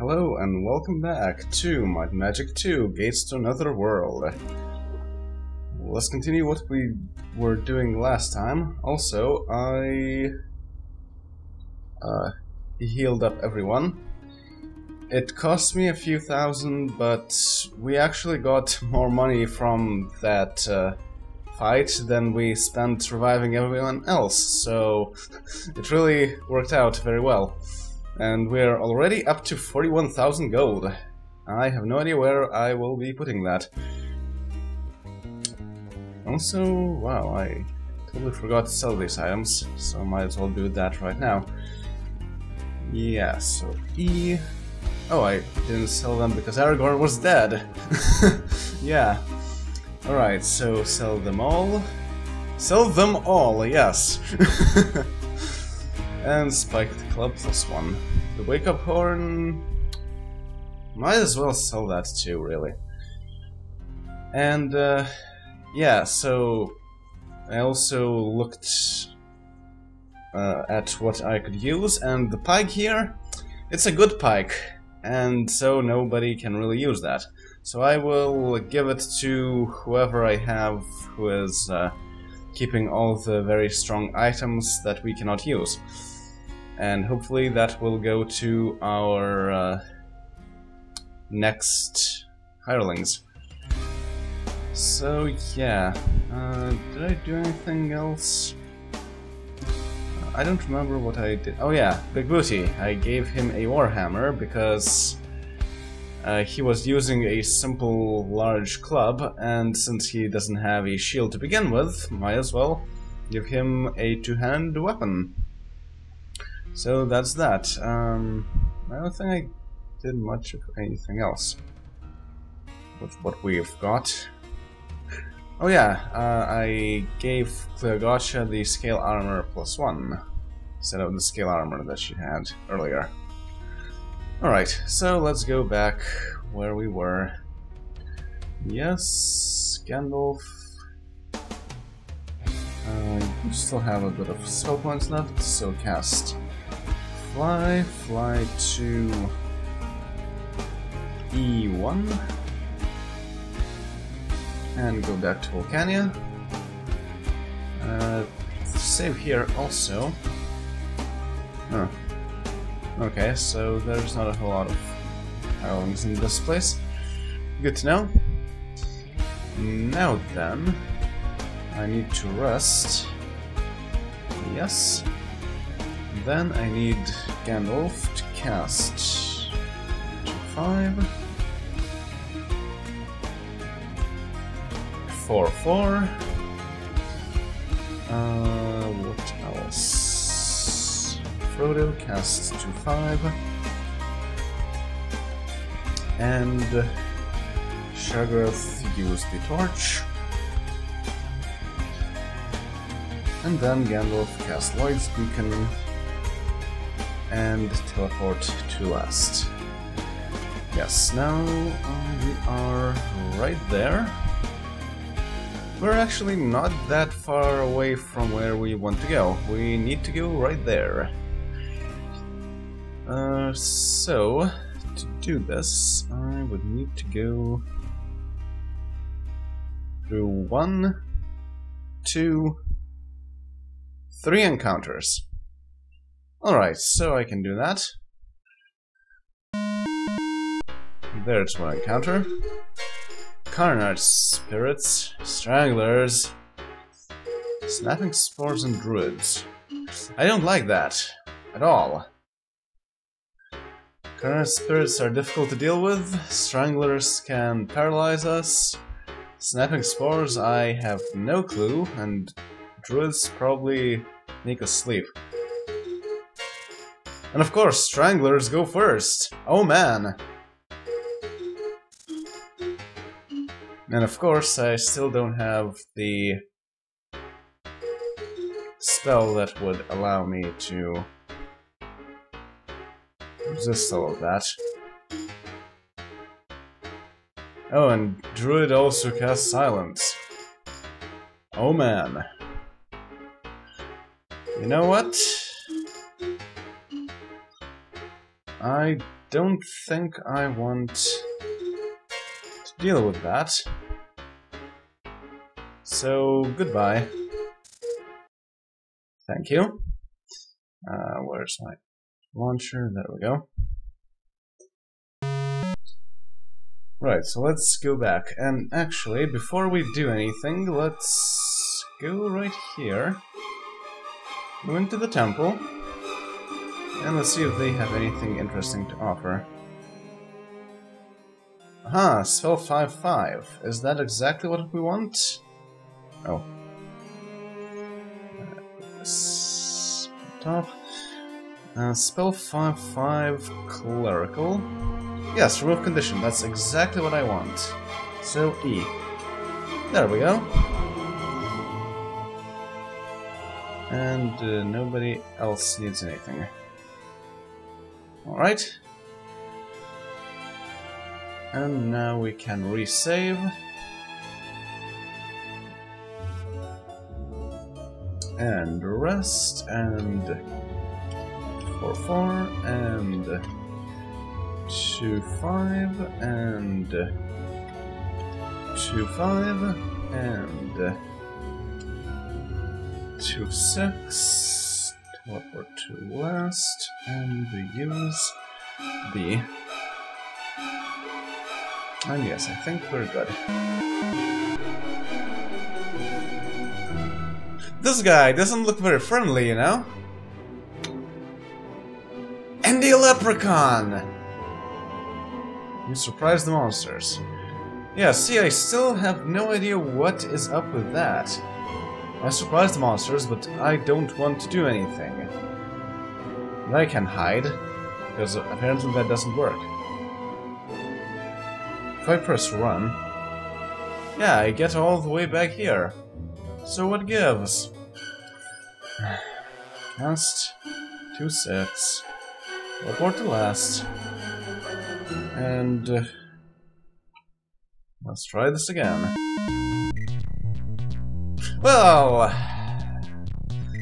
Hello and welcome back to Might Magic 2 Gates to Another World. Let's continue what we were doing last time. Also, I uh, healed up everyone. It cost me a few thousand, but we actually got more money from that uh, fight than we spent reviving everyone else, so it really worked out very well. And we're already up to 41,000 gold. I have no idea where I will be putting that. Also, wow, I totally forgot to sell these items, so I might as well do that right now. Yeah, so E... Oh, I didn't sell them because Aragorn was dead. yeah. Alright, so sell them all. Sell them all, yes. and spiked club plus one. The wake up horn. Might as well sell that too, really. And uh, yeah, so I also looked uh, at what I could use, and the pike here, it's a good pike, and so nobody can really use that. So I will give it to whoever I have who is uh, keeping all the very strong items that we cannot use and hopefully that will go to our uh, next hirelings. So yeah, uh, did I do anything else? I don't remember what I did. Oh yeah, Big Booty. I gave him a Warhammer because uh, he was using a simple large club, and since he doesn't have a shield to begin with, might as well give him a two-hand weapon. So that's that. Um, I don't think I did much of anything else with what we've got. Oh yeah, uh, I gave Cleogotcha the scale armor plus one instead of the scale armor that she had earlier. Alright, so let's go back where we were. Yes, Gandalf. Uh, you still have a bit of spell points left, so cast fly, fly to E1 and go back to Vulcania. Uh, save here also. Oh. Okay, so there's not a whole lot of islands in this place. Good to know. Now then, I need to rest. Yes. Then I need Gandalf to cast 5 4 4 uh, what else? Frodo casts to 5 and Sheogorath used the torch. And then Gandalf cast Lloyd's Beacon and teleport to last. Yes, now we are right there. We're actually not that far away from where we want to go. We need to go right there. Uh, so, to do this, I would need to go through one, two, three encounters. Alright, so I can do that. There's one encounter. Carnage spirits, stranglers, snapping spores and druids. I don't like that at all. Carnage spirits are difficult to deal with, stranglers can paralyze us, snapping spores I have no clue, and druids probably make us sleep. And of course, Stranglers go first. Oh man! And of course, I still don't have the spell that would allow me to resist all of that. Oh, and Druid also casts Silence. Oh man. You know what? I don't think I want to deal with that. So, goodbye. Thank you. Uh, where's my launcher? There we go. Right, so let's go back. And actually, before we do anything, let's go right here. Go into the temple. And let's see if they have anything interesting to offer. Aha, spell 5-5. Is that exactly what we want? Oh. Uh, top. Uh, spell 5-5 clerical. Yes, remove condition. That's exactly what I want. So, E. There we go. And uh, nobody else needs anything. Alright. And now we can resave. And rest, and 4-4, and 2-5, and 2-5, and 2-6, teleport to west, and use B. And yes, I think we're good. This guy doesn't look very friendly, you know? And the leprechaun! You surprised the monsters. Yeah, see, I still have no idea what is up with that. I surprised the monsters, but I don't want to do anything. And I can hide, because apparently that doesn't work. If I press run... Yeah, I get all the way back here. So what gives? Cast 2-6. Report to last. And... Uh, let's try this again. Well...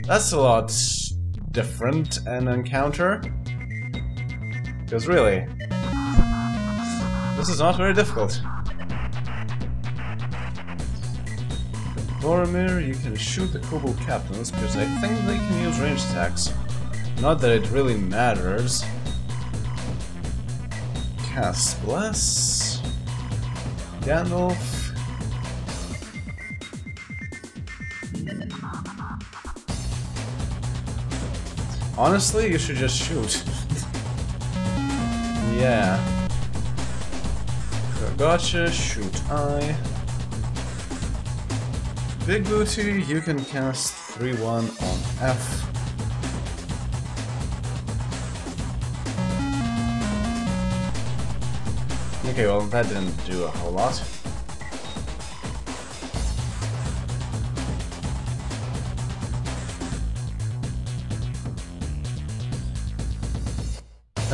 That's a lot different an encounter. Because really, this is not very difficult. Boromir, you can shoot the Kobold captains, because I think they can use ranged attacks. Not that it really matters. Cast Bless. Gandalf. Honestly, you should just shoot. yeah. Gotcha, shoot I. Big Booty, you can cast 3-1 on F. Okay, well that didn't do a whole lot.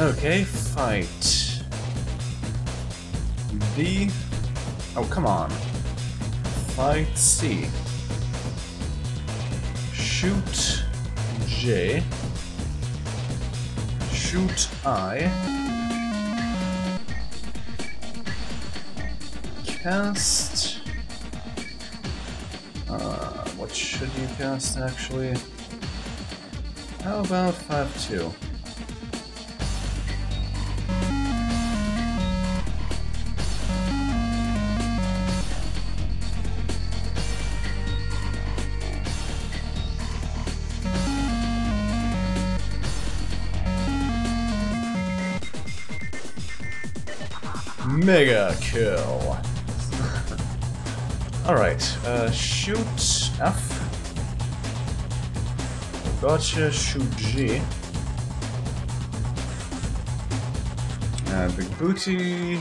Okay, fight. D. Oh, come on. Fight C. Shoot J. Shoot I. Cast. Uh, what should you cast actually? How about 5 2? Mega kill. Alright, uh, shoot F. Gotcha, shoot G. Uh, big booty.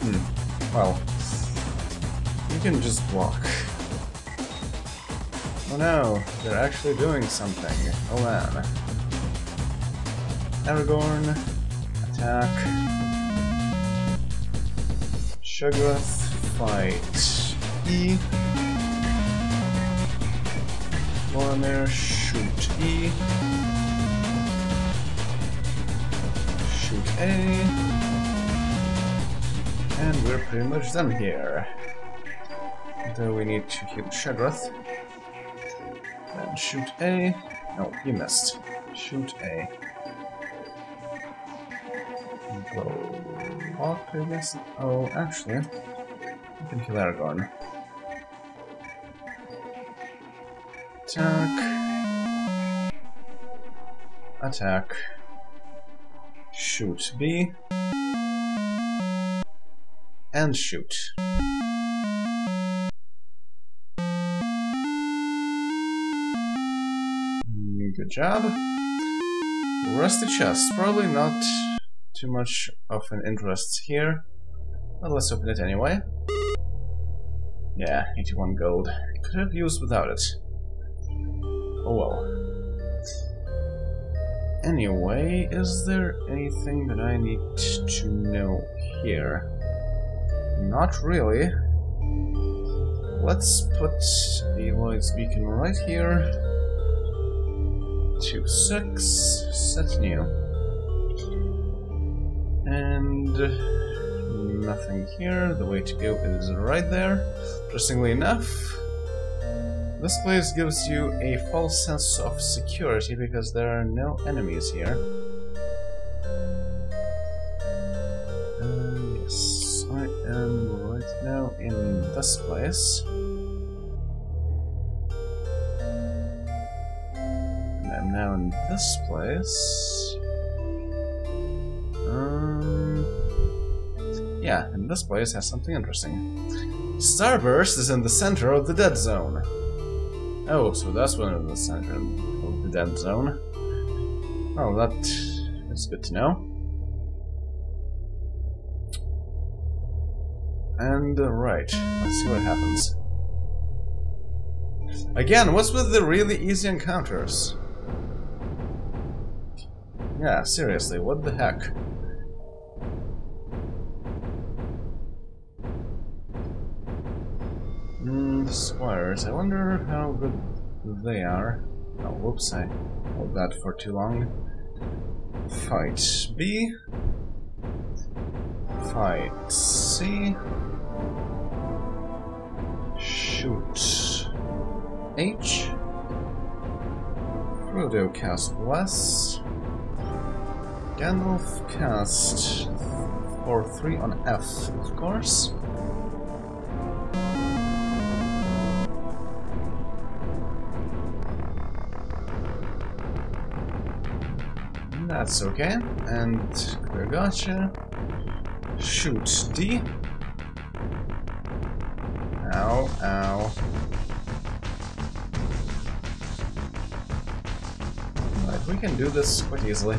Hmm. Well, you can just walk. Oh no, they're actually doing something. Oh man. Aragorn, attack. Shuggoth, fight. E. Boromir, shoot E. Shoot A. And we're pretty much done here. Though we need to kill Shuggoth. And shoot A. No, you missed. Shoot A. Go. I guess? Oh, actually, you can kill Aragorn. Attack. Attack. Shoot B. And shoot. Good job. Rusty chest. Probably not too much of an interest here. But let's open it anyway. Yeah, 81 gold. Could have used without it. Oh well. Anyway, is there anything that I need to know here? Not really. Let's put the Lloyd's beacon right here. 2, 6, set new. And nothing here. The way to go is right there. Interestingly enough, this place gives you a false sense of security because there are no enemies here. Uh, yes, I am right now in this place. And I'm now in this place. Yeah, and this place has something interesting. Starburst is in the center of the dead zone. Oh, so that's one of the center of the dead zone. Oh, that is good to know. And, uh, right, let's see what happens. Again, what's with the really easy encounters? Yeah, seriously, what the heck? The squires. I wonder how good they are. Oh, whoops, I held that for too long. Fight B. Fight C. Shoot H. Frodo cast Bless. Gandalf cast 4-3 on F, of course. That's okay. And clear gotcha. Shoot D. Ow, ow. Right, we can do this quite easily.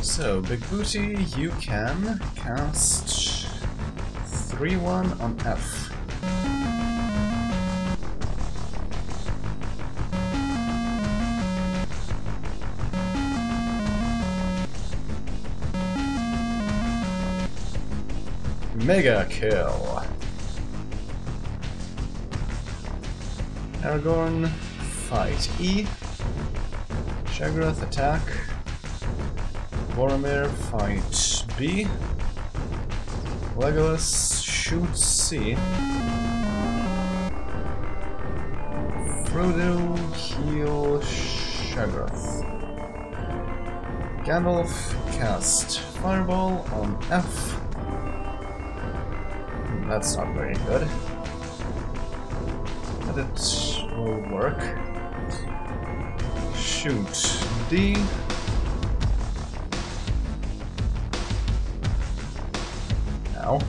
So, Big Booty, you can cast 3-1 on F. Mega kill. Aragorn, fight E. Shaggoth, attack. Boromir, fight B. Legolas, shoot C. Frodo, heal Shaggoth. Gandalf, cast Fireball on F. That's not very good. But it will work. Shoot D. Now.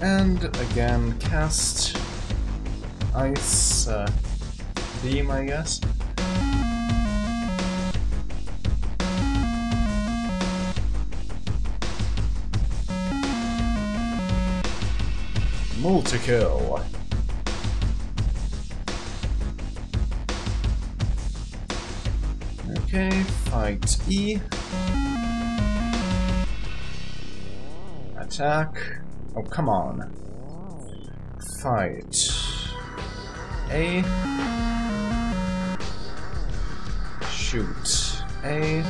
And again, cast Ice uh, Beam, I guess. Multikill. Okay, fight E. Attack. Oh, come on. Fight. A. Shoot. A.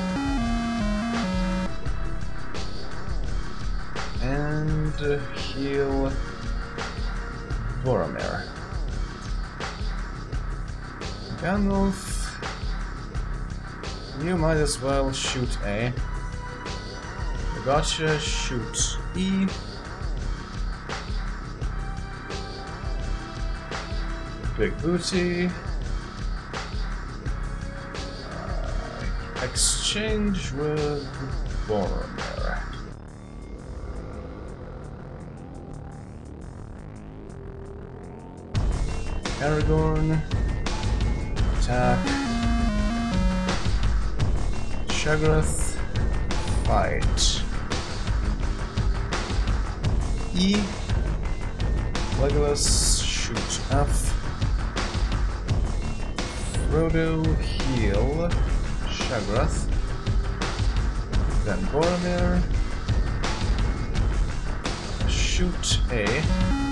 And heal. Boromir. Gandalf, you might as well shoot A. Gotcha, shoot E. Big booty. Uh, exchange with Boromir. Aragorn. Attack. Shaggoth. Fight. E. Legolas. Shoot F. Frodo. Heal. Shaggoth. Then Boromir. Shoot A.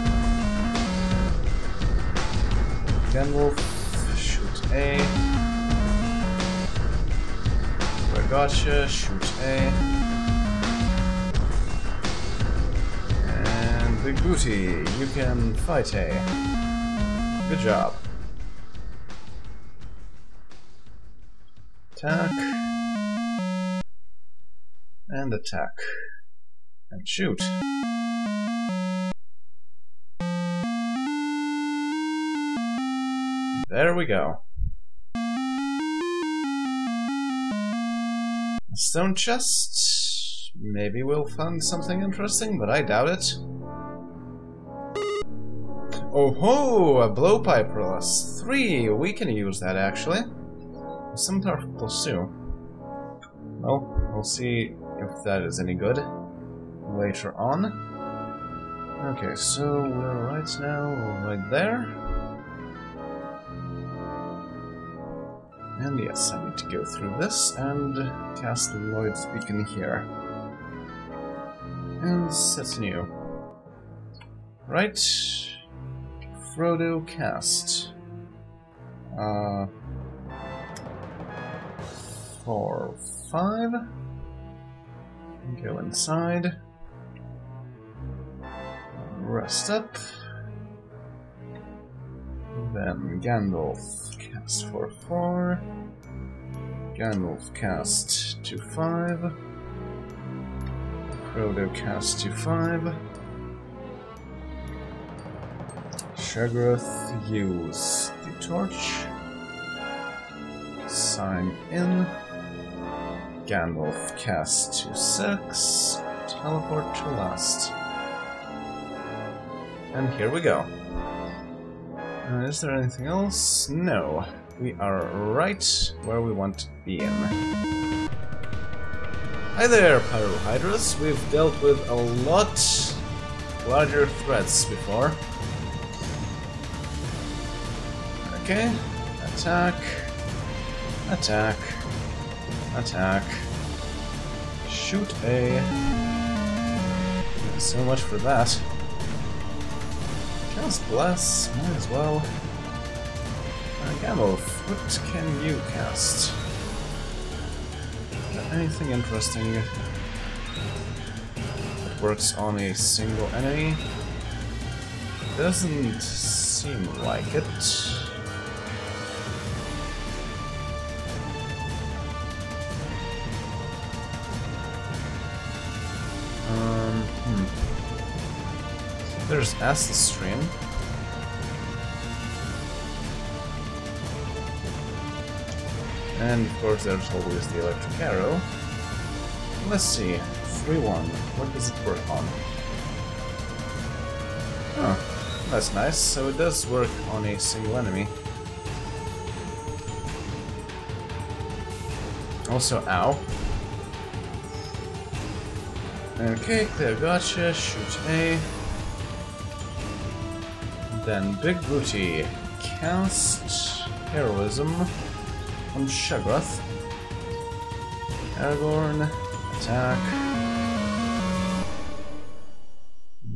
Gandalf, shoot A. Gotcha, shoot A. And Big Booty, you can fight A. Good job. Attack. And attack. And shoot. There we go. Stone chest. Maybe we'll find something interesting, but I doubt it. Oh ho! A blowpipe plus three. We can use that actually. Scimitar plus two. Well, we'll see if that is any good later on. Okay, so we're right now right there. And yes, I need to go through this and cast Lloyd's Beacon here. And set new. Right. Frodo cast. Uh, four, five. Go inside. Rest up. Then Gandalf cast for 4. Gandalf cast to 5. Frodo cast to 5. Shaggoth use the torch. Sign in. Gandalf cast to 6. Teleport to last. And here we go. Uh, is there anything else? No. We are right where we want to be in. Hi there, Pyrohydras. We've dealt with a lot larger threats before. Okay. Attack. Attack. Attack. Shoot A. So much for that. Cast Bless, might as well. Uh, Gandalf, what can you cast? Anything interesting that works on a single enemy? Doesn't seem like it. There's Acid Stream. And of course there's always the Electric Arrow. Let's see. 3-1. What does it work on? Oh, that's nice. So it does work on a single enemy. Also, ow. Okay, clear gotcha, shoot A. Then Big Booty. Cast Heroism on Shaggoth. Aragorn. Attack.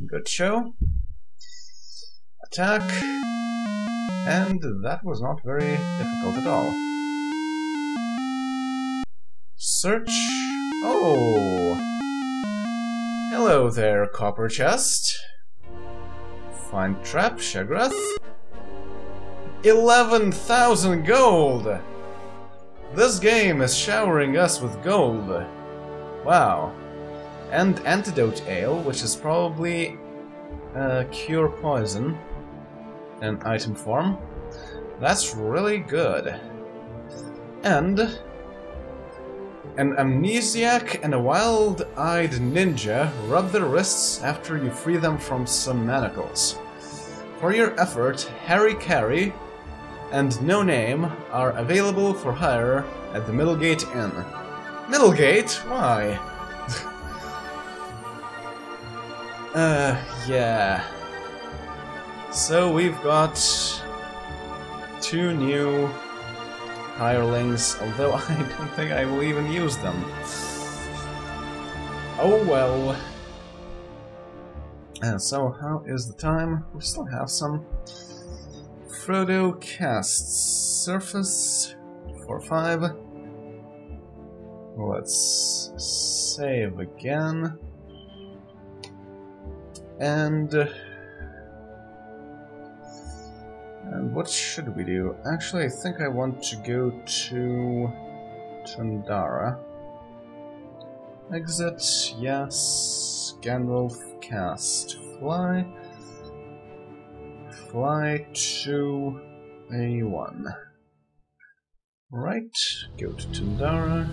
Good show. Attack. And that was not very difficult at all. Search. Oh! Hello there, Copper Chest. Find Trap, Shagrath. 11,000 gold! This game is showering us with gold. Wow. And Antidote Ale, which is probably uh, Cure Poison in item form. That's really good. And an amnesiac and a wild-eyed ninja rub their wrists after you free them from some manacles. For your effort, Harry Carey and No Name are available for hire at the Middlegate Inn. Middlegate? Why? uh, yeah. So we've got two new hirelings, although I don't think I will even use them. Oh well. And so, how is the time? We still have some. Frodo casts Surface for 5. Let's save again. And... Uh, and what should we do? Actually, I think I want to go to Tundara. Exit, yes. Gandalf, cast, fly. Fly to A1. Right, go to Tundara.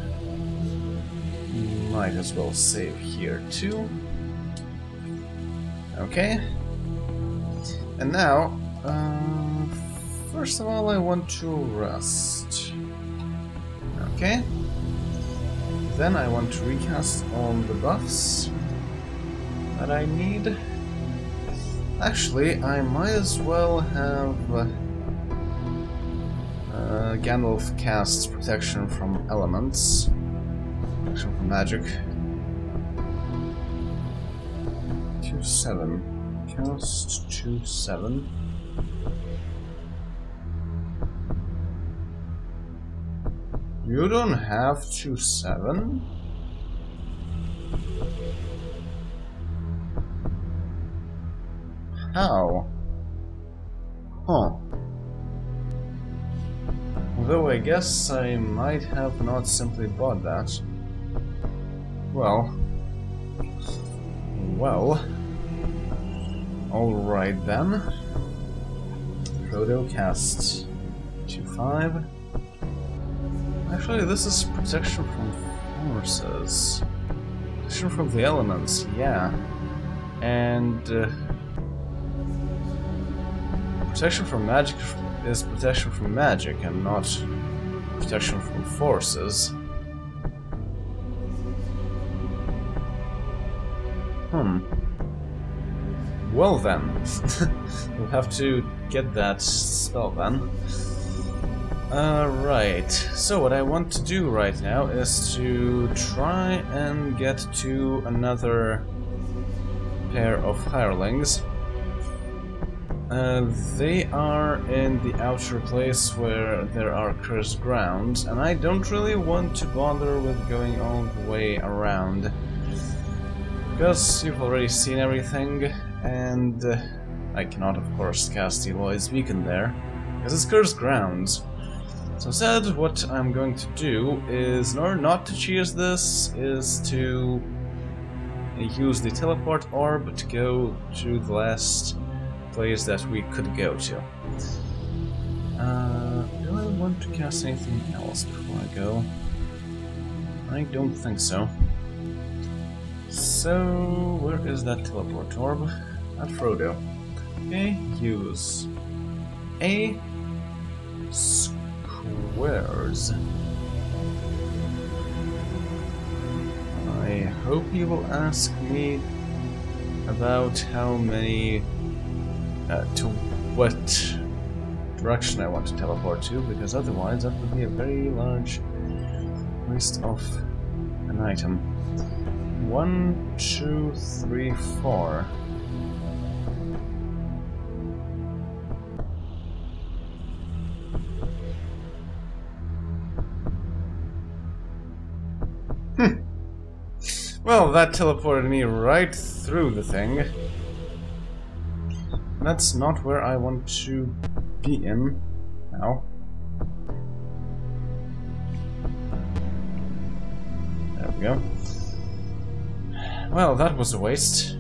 Might as well save here too. Okay. And now, uh, First of all, I want to rest. Okay. Then I want to recast all the buffs that I need. Actually, I might as well have uh, uh, Gandalf cast protection from elements, protection from magic. Two seven, cast two seven. You don't have to seven. How? Huh. Though I guess I might have not simply bought that. Well. Well. Alright then. Frodo casts 2-5. Actually, this is protection from forces. Protection from the elements, yeah. And... Uh, protection from magic is protection from magic and not protection from forces. Hmm. Well then. we'll have to get that spell then. Alright, so what I want to do right now is to try and get to another pair of hirelings. Uh, they are in the outer place where there are cursed grounds, and I don't really want to bother with going all the way around. Because you've already seen everything, and uh, I cannot of course cast Lloyd's Beacon there, because it's cursed grounds. So instead, what I'm going to do is, in order not to cheese this, is to use the teleport orb to go to the last place that we could go to. Uh, do I want to cast anything else before I go? I don't think so. So, where is that teleport orb? At Frodo. Okay, use A squares. I hope you will ask me about how many, uh, to what direction I want to teleport to, because otherwise that would be a very large waste of an item. One, two, three, four. Well, that teleported me right through the thing. That's not where I want to be in now. There we go. Well, that was a waste.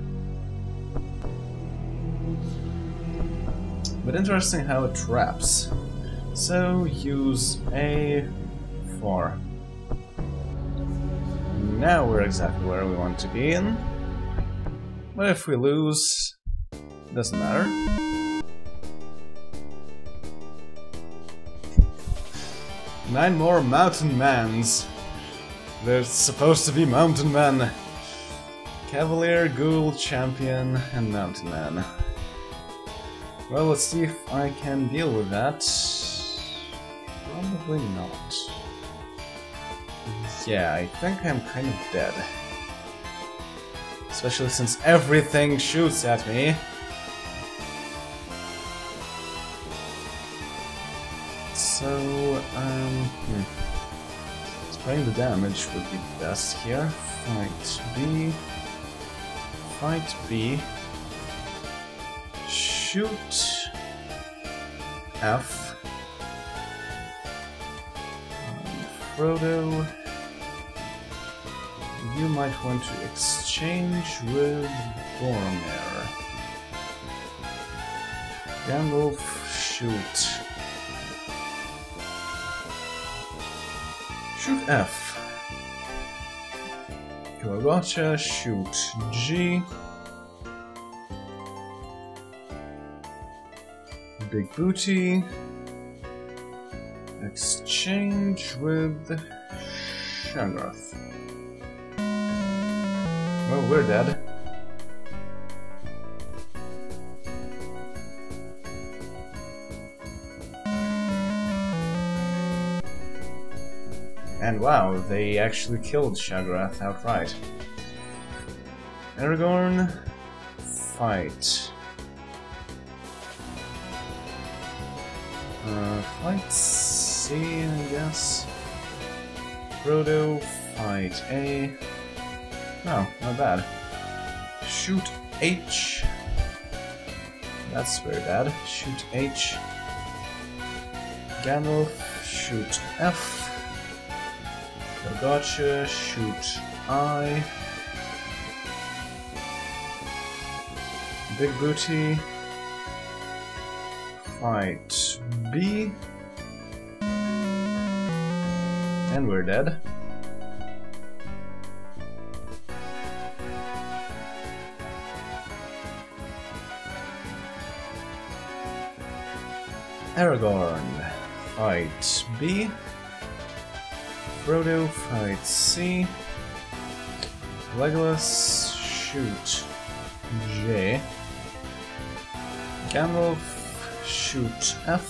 But interesting how it traps. So use A for. Now we're exactly where we want to be in. But if we lose, doesn't matter. Nine more mountain mans. There's supposed to be mountain men. Cavalier, Ghoul, Champion, and Mountain Man. Well, let's see if I can deal with that. Probably not. Yeah, I think I'm kind of dead. Especially since everything shoots at me. Spraying the damage would be best here. Fight B. Fight B. Shoot F. Frodo. You might want to exchange with Boromir. Gandalf, shoot. Shoot F. Kawagacha, shoot G. Big Booty. Exchange with Shaggoth. Well, oh, we're dead. And wow, they actually killed Shaggoth outright. Aragorn, fight. Uh, fight C, I guess. Frodo, fight A. No, not bad. Shoot H. That's very bad. Shoot H. Gandalf, shoot F. Gotcha, shoot I. Big Booty. Fight B. And we're dead. Aragorn. Fight B. Frodo, fight C. Legolas, shoot J. Gandalf, shoot F.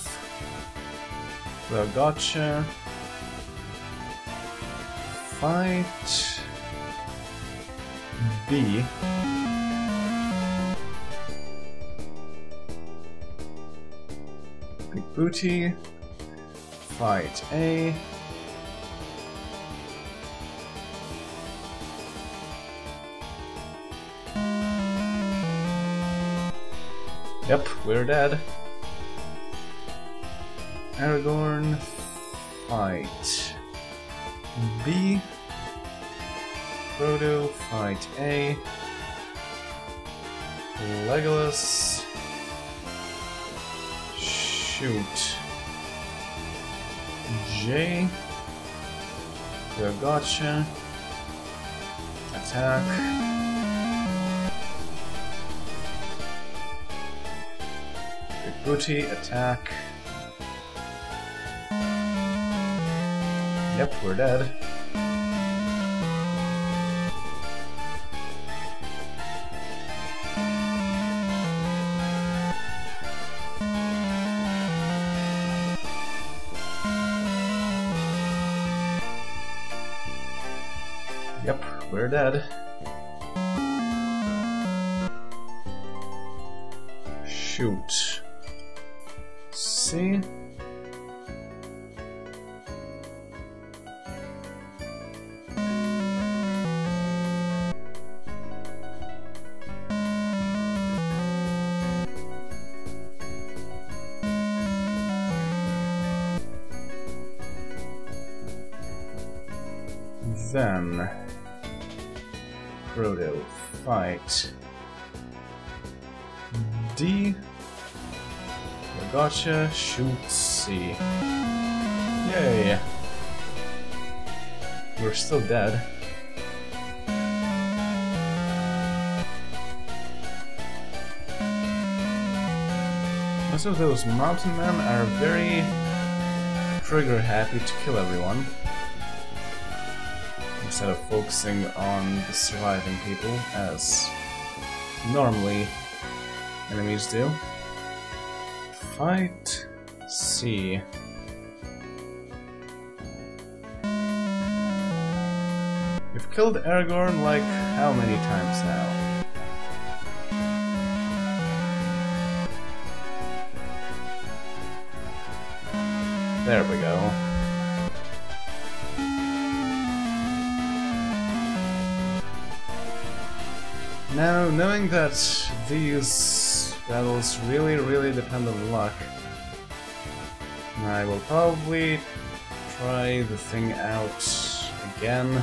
Well, gotcha. Fight B. Big Booty. Fight A. Yep, we're dead. Aragorn, fight B. Frodo, fight A. Legolas, shoot J. Gotcha. Attack. Booty, attack. Yep, we're dead. Yep, we're dead. see. Then, Frodo, fight D Gotcha, shoot C. Yay! We're still dead. Most of those mountain men are very trigger happy to kill everyone instead of focusing on the surviving people as normally enemies do. Fight C. You've killed Aragorn like how many times now? There we go. Now, knowing that these battles really, really depend on luck, I will probably try the thing out again.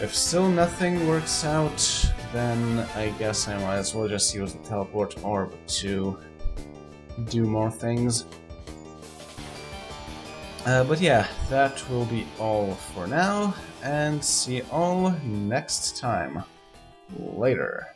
If still nothing works out, then I guess I might as well just use the teleport orb to do more things. Uh, but yeah, that will be all for now, and see you all next time. Later.